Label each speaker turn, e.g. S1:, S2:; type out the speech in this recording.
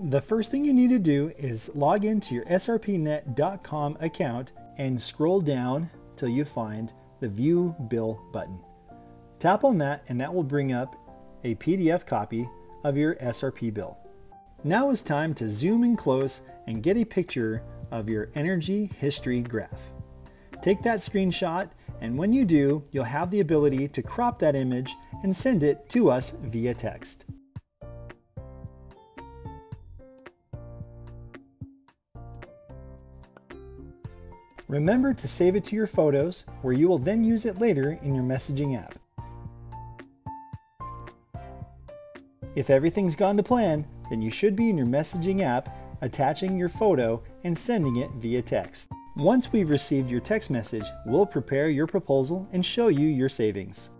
S1: The first thing you need to do is log into your srpnet.com account and scroll down till you find the View Bill button. Tap on that and that will bring up a PDF copy of your SRP bill. Now is time to zoom in close and get a picture of your energy history graph. Take that screenshot and when you do, you'll have the ability to crop that image and send it to us via text. Remember to save it to your photos where you will then use it later in your messaging app. If everything's gone to plan, then you should be in your messaging app attaching your photo and sending it via text. Once we've received your text message, we'll prepare your proposal and show you your savings.